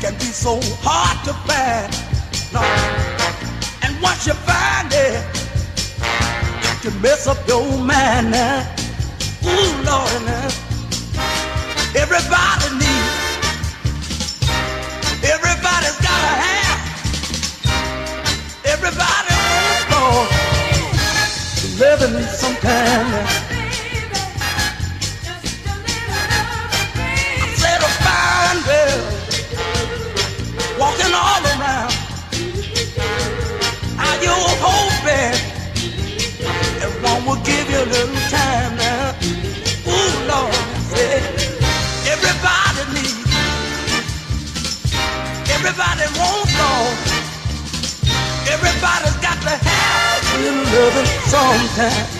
can be so hard to find. No. And once you find it, you can mess up your mind now. Ooh, Lord, now. Everybody needs, everybody's got a have. Everybody wants, Lord, to living sometime now. Hoping that one will give you a little time now? Ooh, Lord, say everybody needs, everybody wants. Everybody's got to have a little loving.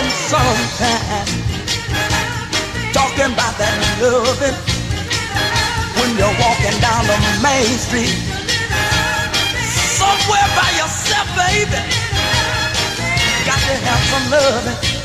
loving sometime. Talking about that loving when you're walking down the main street. Somewhere by yourself, baby. Got to have some loving.